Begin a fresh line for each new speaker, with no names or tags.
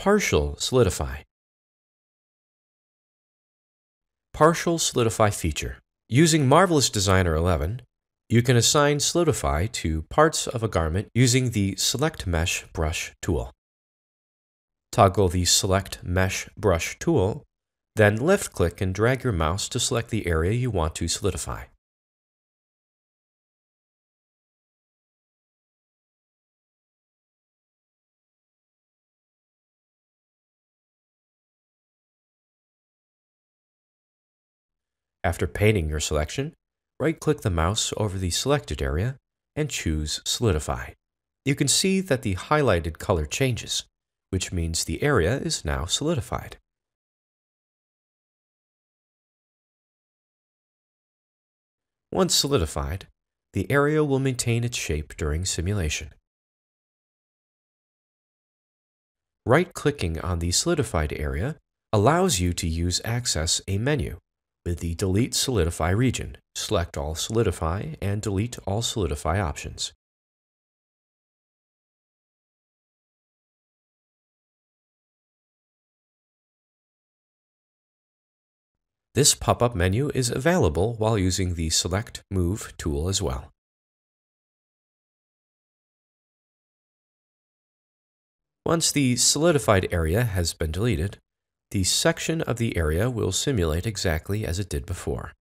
Partial Solidify Partial Solidify feature. Using Marvelous Designer 11, you can assign Solidify to parts of a garment using the Select Mesh Brush tool. Toggle the Select Mesh Brush tool, then left-click and drag your mouse to select the area you want to solidify. After painting your selection, right-click the mouse over the selected area and choose Solidify. You can see that the highlighted color changes, which means the area is now solidified. Once solidified, the area will maintain its shape during simulation. Right-clicking on the solidified area allows you to use Access a menu with the Delete Solidify region, select all Solidify and delete all Solidify options. This pop-up menu is available while using the Select Move tool as well. Once the solidified area has been deleted, the section of the area will simulate exactly as it did before.